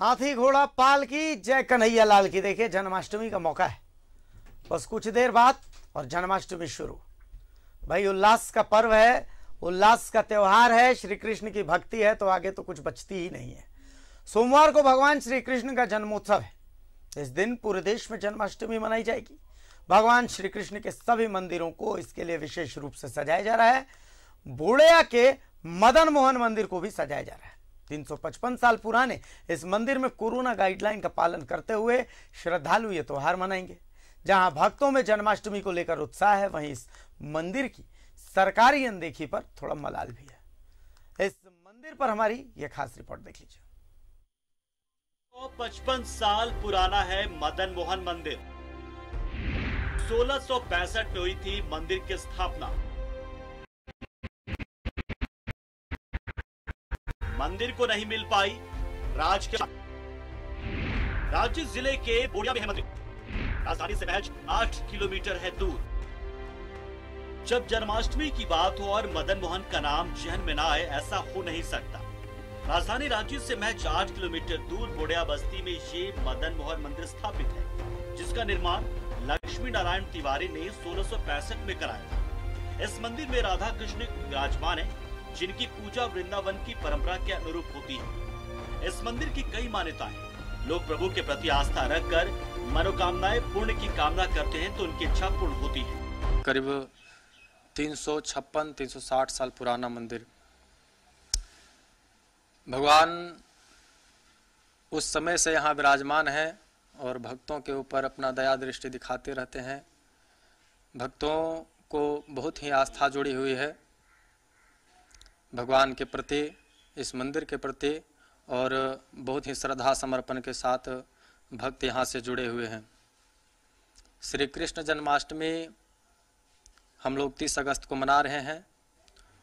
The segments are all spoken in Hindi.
हाथी घोड़ा पाल की, जय कन्हैया लाल की। देखिए, जन्माष्टमी का मौका है। बस कुछ देर बाद और जन्माष्टमी शुरू। भाई, उल्लास का पर्व है, उल्लास का त्योहार है श्री कृष्ण की भक्ति है तो आगे तो कुछ बचती ही नहीं है। सोमवार को भगवान श्री कृष्ण का जन्मोत्सव है। इस दिन पूरे देश में जन्माष्टमी मनाई जाएगी। भगवान श्री कृष्ण के सभी मंदिरों को इसके लिए विशेष रूप से सजाया जा रहा है। बोड़िया के मदन मोहन मंदिर को भी सजाया जा रहा है। 355 साल पुराने इस मंदिर में कोरोना गाइडलाइन का पालन करते हुए श्रद्धालु ये त्योहार मनाएँगे। जहाँ भक्तों में जन्माष्टमी को लेकर उत्साह है, वहीं इस मंदिर की सरकारी अनदेखी पर थोड़ा मलाल भी है। इस मंदिर पर हमारी ये खास रिपोर्ट देख लीजिए। पचपन साल पुराना है मदन मोहन मंदिर। सोलह में हुई थी मंदिर की स्थापना। मंदिर को नहीं मिल पाई। राज के राज्य ज़िले के बोड़िया में है मंदिर। राजधानी से महज आठ किलोमीटर है दूर। जब जन्माष्टमी की बात हो और मदन मोहन का नाम जहन में ना आए, ऐसा हो नहीं सकता। राजधानी रांची से महज आठ किलोमीटर दूर बोड़िया बस्ती में ये मदन मोहन मंदिर स्थापित है, जिसका निर्माण लक्ष्मी नारायण तिवारी ने सोलह में कराया था। इस मंदिर में राधा कृष्ण विराजमान है। जिनकी पूजा वृंदावन की परंपरा के अनुरूप होती है। इस मंदिर की कई मान्यताएँ लोग प्रभु के प्रति आस्था रखकर मनोकामनाएँ पूर्ण की कामना करते हैं तो उनकी इच्छा पूर्ण होती है। करीब तीन सौ छप्पन, तीन सौ साठ साल पुराना मंदिर। भगवान उस समय से यहाँ विराजमान है और भक्तों के ऊपर अपना दया दृष्टि दिखाते रहते हैं। भक्तों को बहुत ही आस्था जुड़ी हुई है। भगवान के प्रति, इस मंदिर के प्रति और बहुत ही श्रद्धा समर्पण के साथ भक्त यहाँ से जुड़े हुए हैं। श्री कृष्ण जन्माष्टमी हम लोग तीस अगस्त को मना रहे हैं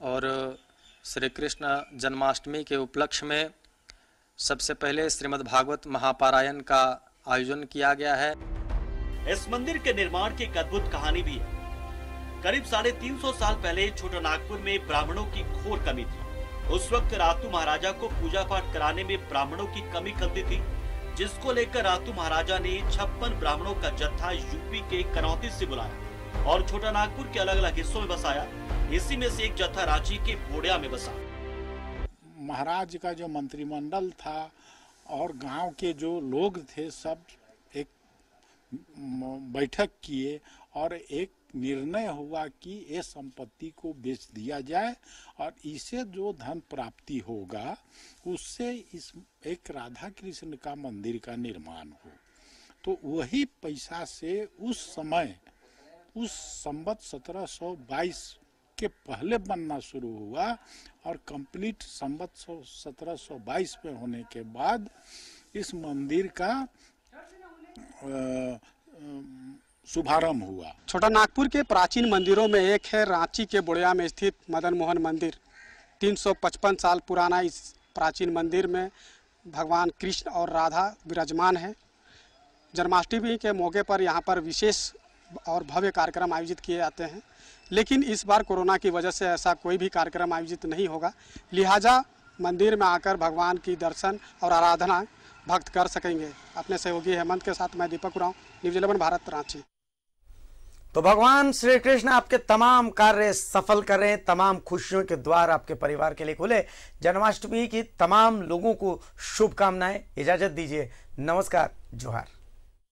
और श्री कृष्ण जन्माष्टमी के उपलक्ष्य में सबसे पहले श्रीमद् भागवत महापारायण का आयोजन किया गया है। इस मंदिर के निर्माण की एक अद्भुत कहानी भी है। करीब साढ़े तीन सौ साल पहले छोटा नागपुर में ब्राह्मणों की घोर कमी थी। उस वक्त रातू महाराजा को पूजा पाठ कराने में ब्राह्मणों की कमी खलती थी, जिसको लेकर रातू महाराजा ने छप्पन ब्राह्मणों का जत्था यूपी के कनौती से बुलाया और छोटा नागपुर के अलग अलग हिस्सों में बसाया। इसी में से एक जत्था रांची के बोड़िया में बसा। महाराज का जो मंत्रिमंडल था और गाँव के जो लोग थे, सब एक बैठक किए और एक निर्णय हुआ कि ये संपत्ति को बेच दिया जाए और इसे जो धन प्राप्ति होगा, उससे इस एक राधा कृष्ण का मंदिर का निर्माण हो। तो वही पैसा से उस समय, उस संबत 1722 के पहले बनना शुरू हुआ और कंप्लीट संबत 1722 में होने के बाद इस मंदिर का शुभारंभ हुआ। छोटा नागपुर के प्राचीन मंदिरों में एक है रांची के बुढ़िया में स्थित मदन मोहन मंदिर। 355 साल पुराना इस प्राचीन मंदिर में भगवान कृष्ण और राधा विराजमान है। जन्माष्टमी के मौके पर यहाँ पर विशेष और भव्य कार्यक्रम आयोजित किए जाते हैं। लेकिन इस बार कोरोना की वजह से ऐसा कोई भी कार्यक्रम आयोजित नहीं होगा। लिहाजा मंदिर में आकर भगवान की दर्शन और आराधना भक्त कर सकेंगे। अपने सहयोगी हेमंत के साथ मैं दीपक उराव, न्यूज़ इलेवन भारत, रांची। तो भगवान श्री कृष्ण आपके तमाम कार्य सफल करें तमाम खुशियों के द्वार आपके परिवार के लिए खुले। जन्माष्टमी की तमाम लोगों को शुभकामनाएँ, इजाज़त दीजिए। नमस्कार, जोहार।